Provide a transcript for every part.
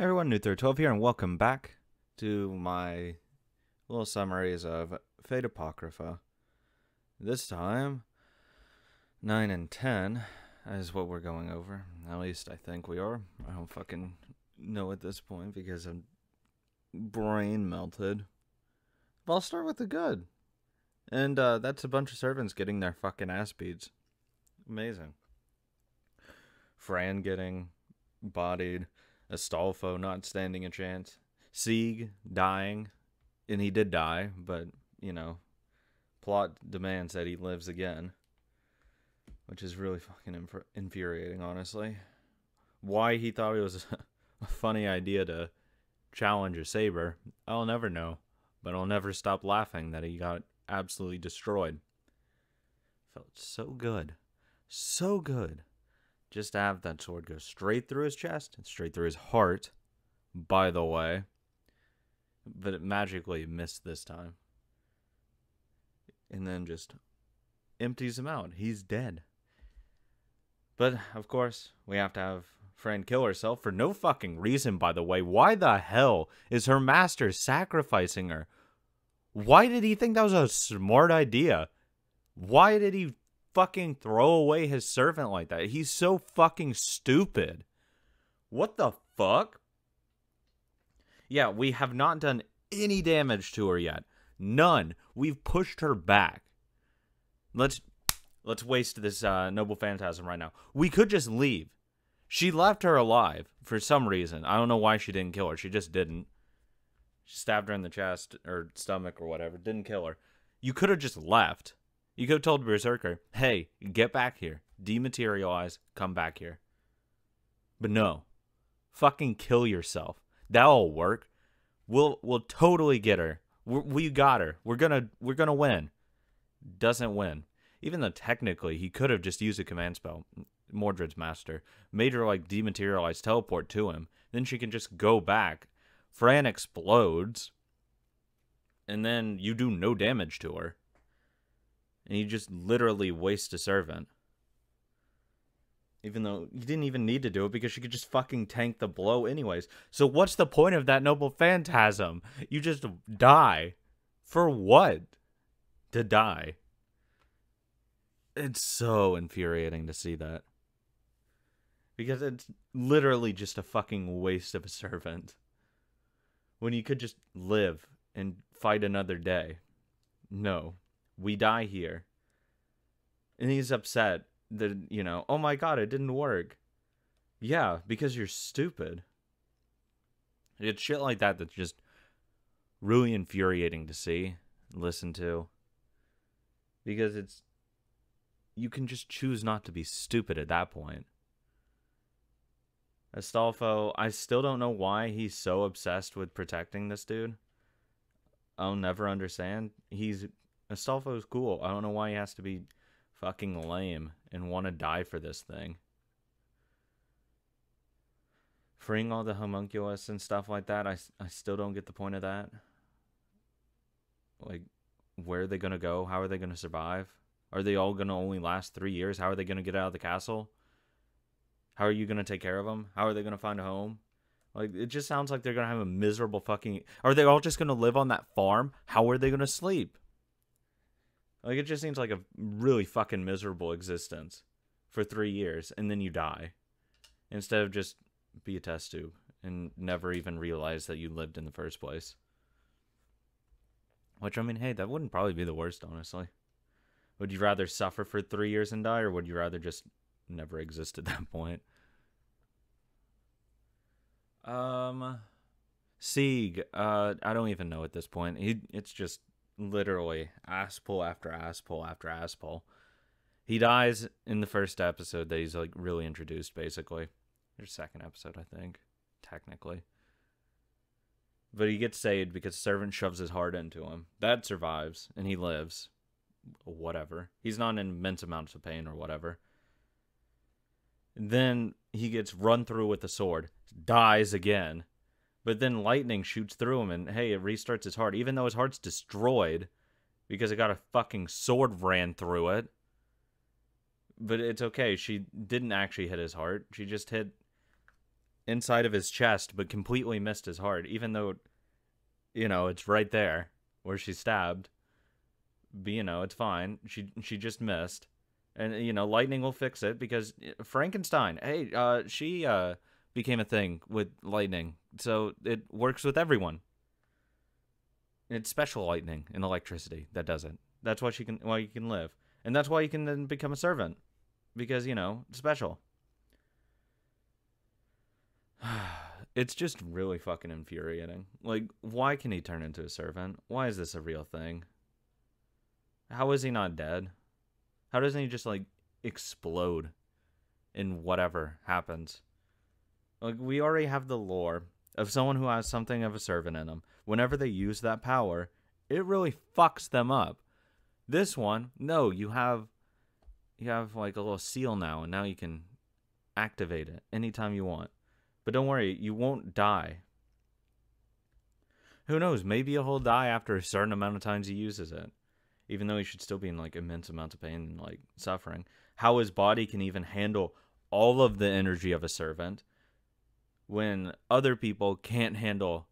Everyone, New12 here, and welcome back to my little summaries of Fate Apocrypha. This time, 9 and 10 is what we're going over. At least I think we are. I don't fucking know at this point because I'm brain melted. But I'll start with the good. And uh, that's a bunch of servants getting their fucking ass beats. Amazing. Fran getting bodied. Astolfo not standing a chance. Sieg dying. And he did die, but, you know, plot demands that he lives again. Which is really fucking inf- infuriating, honestly. Why he thought it was a funny idea to challenge a saber, I'll never know. But I'll never stop laughing that he got absolutely destroyed. Felt so good. So good. Just to have that sword go straight through his chest and straight through his heart, by the way. But it magically missed this time. And then just empties him out. He's dead. But, of course, we have to have Fran kill herself for no fucking reason, by the way. Why the hell is her master sacrificing her? Why did he think that was a smart idea? Why did he fucking throw away his servant like that? He's so fucking stupid. What the fuck? Yeah, we have not done any damage to her yet. None. We've pushed her back. Let's let's waste this uh, noble phantasm right now. We could just leave. She left her alive for some reason. I don't know why she didn't kill her. She just didn't. She stabbed her in the chest or stomach or whatever. Didn't kill her. You could have just left. You could have told Berserker, hey, get back here. Dematerialize. Come back here. But no. Fucking kill yourself. That'll work. We'll we'll totally get her. We're, we got her. We're gonna we're gonna win. Doesn't win. Even though technically he could have just used a command spell, Mordred's master, made her like dematerialize, teleport to him. Then she can just go back. Fran explodes, and then you do no damage to her. And you just literally waste a servant. Even though you didn't even need to do it because she could just fucking tank the blow anyways. So what's the point of that noble phantasm? You just die. For what? To die. It's so infuriating to see that. Because it's literally just a fucking waste of a servant. When you could just live and fight another day. No. We die here. And he's upset that, you know, oh my god, it didn't work. Yeah, because you're stupid. It's shit like that that's just really infuriating to see, listen to. Because it's. You can just choose not to be stupid at that point. Astolfo, I still don't know why he's so obsessed with protecting this dude. I'll never understand. He's Astolfo's cool. I don't know why he has to be fucking lame and want to die for this thing. Freeing all the homunculus and stuff like that, I, I still don't get the point of that. Like, where are they going to go? How are they going to survive? Are they all going to only last three years? How are they going to get out of the castle? How are you going to take care of them? How are they going to find a home? Like, it just sounds like they're going to have a miserable fucking. Are they all just going to live on that farm? How are they going to sleep? Like it just seems like a really fucking miserable existence for three years, and then you die, instead of just be a test tube and never even realize that you lived in the first place. Which I mean, hey, that wouldn't probably be the worst, honestly. Would you rather suffer for three years and die, or would you rather just never exist at that point? Um, Sieg. Uh, I don't even know at this point. He, it's just literally ass pull after ass pull after ass pull. He dies in the first episode that he's like really introduced, basically. Or second episode, I think, technically. But he gets saved because Servant shoves his heart into him. That survives, and he lives. Whatever. He's not in immense amounts of pain or whatever. Then he gets run through with a sword, dies again, but then lightning shoots through him, and hey, it restarts his heart, even though his heart's destroyed because it got a fucking sword ran through it. But it's okay. She didn't actually hit his heart. She just hit inside of his chest, but completely missed his heart, even though, you know, it's right there where she stabbed. But, you know, it's fine. She she just missed, and you know, lightning will fix it because eh, Frankenstein. Hey, uh, she uh became a thing with lightning, so it works with everyone. It's special lightning and electricity that does it. That's why she can why you can live, and that's why you can then become a servant, because you know special. it's just really fucking infuriating. Like, why can he turn into a servant? Why is this a real thing? How is he not dead? How doesn't he just like explode in whatever happens? Like, we already have the lore of someone who has something of a servant in them. Whenever they use that power, it really fucks them up. This one, no, you have you have like a little seal now, and now you can activate it anytime you want. But don't worry, you won't die. Who knows? Maybe he'll die after a certain amount of times he uses it. Even though he should still be in like immense amounts of pain and like suffering. How his body can even handle all of the energy of a servant when other people can't handle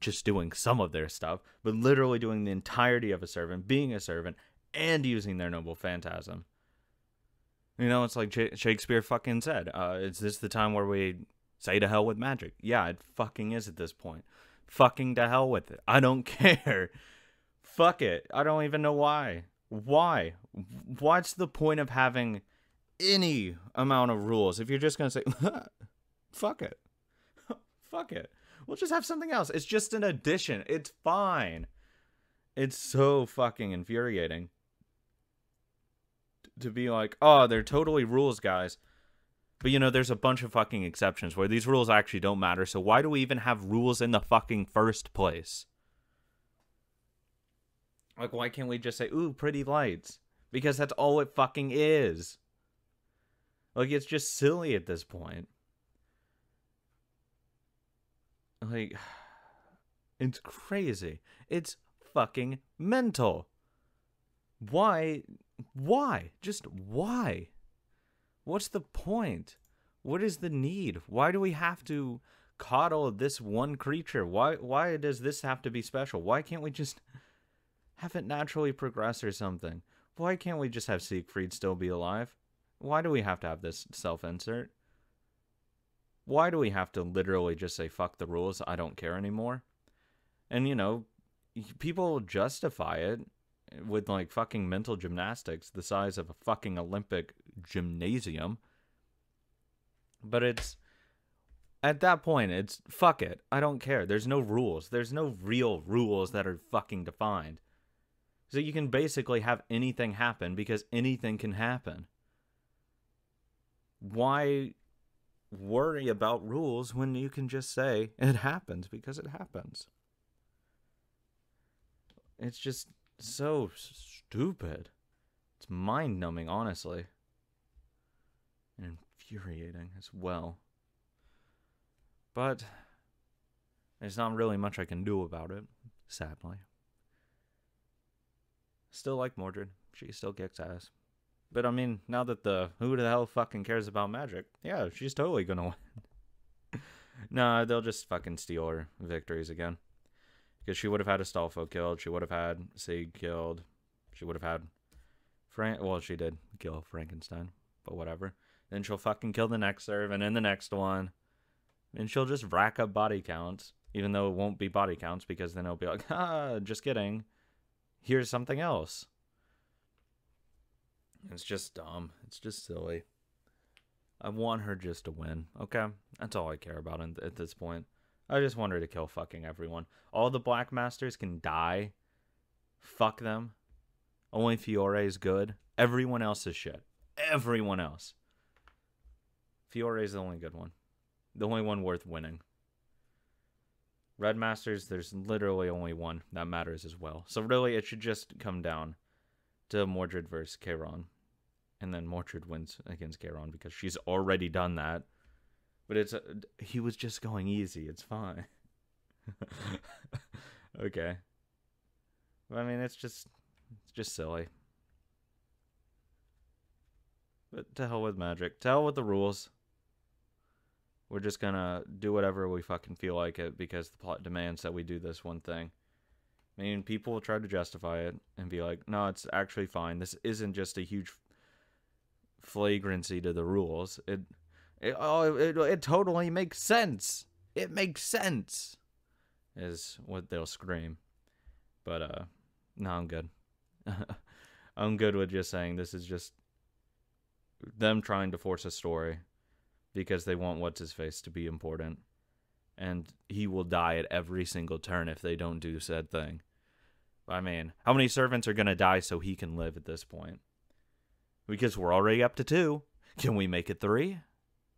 just doing some of their stuff, but literally doing the entirety of a servant, being a servant, and using their noble phantasm. You know, it's like Shakespeare fucking said. Uh, is this the time where we Say to hell with magic. Yeah, it fucking is at this point. Fucking to hell with it. I don't care. Fuck it. I don't even know why. Why? What's the point of having any amount of rules if you're just going to say, fuck it? Fuck it. We'll just have something else. It's just an addition. It's fine. It's so fucking infuriating to be like, oh, they're totally rules, guys. But you know, there's a bunch of fucking exceptions where these rules actually don't matter. So why do we even have rules in the fucking first place? Like, why can't we just say, ooh, pretty lights? Because that's all it fucking is. Like, it's just silly at this point. Like, it's crazy. It's fucking mental. Why? Why? Just why? What's the point? What is the need? Why do we have to coddle this one creature? Why why does this have to be special? Why can't we just have it naturally progress or something? Why can't we just have Siegfried still be alive? Why do we have to have this self-insert? Why do we have to literally just say fuck the rules, I don't care anymore? And you know, people justify it with like fucking mental gymnastics the size of a fucking Olympic gymnasium. But it's at that point, it's fuck it. I don't care. There's no rules. There's no real rules that are fucking defined. So you can basically have anything happen because anything can happen. Why worry about rules when you can just say it happens because it happens? It's just so stupid. It's mind numbing, honestly. And infuriating as well. But there's not really much I can do about it, sadly. Still like Mordred. She still kicks ass. But I mean, now that the who the hell fucking cares about magic? Yeah, she's totally gonna win. nah, they'll just fucking steal her victories again because she would have had Astolfo killed. She would have had Sieg killed. She would have had Frank. Well, she did kill Frankenstein, but whatever. Then she'll fucking kill the next serve and then the next one, and she'll just rack up body counts, even though it won't be body counts because then it'll be like, ah, just kidding. Here's something else. It's just dumb. It's just silly. I want her just to win. Okay, that's all I care about at this point. I just want her to kill fucking everyone. All the Black Masters can die. Fuck them. Only Fiore is good. Everyone else is shit. Everyone else. Fiore is the only good one. The only one worth winning. Red Masters, there's literally only one that matters as well. So really, it should just come down to Mordred versus Chiron. And then Mordred wins against Chiron because she's already done that. But it's uh, he was just going easy. It's fine. okay. I mean, it's just it's just silly. But to hell with magic. To hell with the rules. we're just gonna do whatever we fucking feel like it because the plot demands that we do this one thing. I mean, people will try to justify it and be like, no, it's actually fine. This isn't just a huge flagrancy to the rules. It, it, oh, it, it totally makes sense. It makes sense, is what they'll scream. But, uh, no, I'm good. I'm good with just saying this is just them trying to force a story because they want what's his face to be important. And he will die at every single turn if they don't do said thing. I mean, how many servants are going to die so he can live at this point? Because we're already up to two. Can we make it three?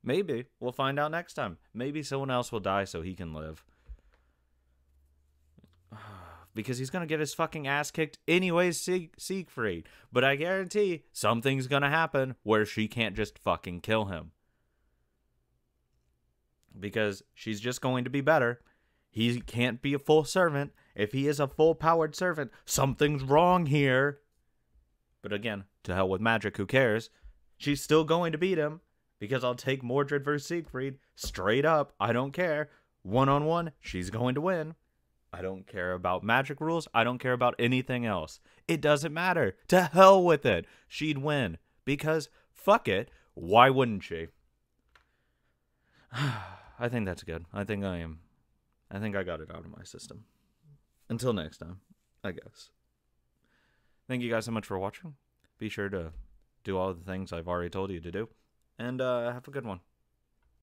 Maybe. We'll find out next time. Maybe someone else will die so he can live. because he's going to get his fucking ass kicked anyways, Siegfried. But I guarantee something's going to happen where she can't just fucking kill him because she's just going to be better. He can't be a full servant. If he is a full powered servant, something's wrong here. But again, to hell with magic, who cares? She's still going to beat him because I'll take Mordred versus Siegfried straight up. I don't care. One on one, she's going to win. I don't care about magic rules. I don't care about anything else. It doesn't matter. To hell with it. She'd win because fuck it. Why wouldn't she? I think that's good. I think I am. I think I got it out of my system. Until next time, I guess. Thank you guys so much for watching. Be sure to do all the things I've already told you to do. And uh, have a good one.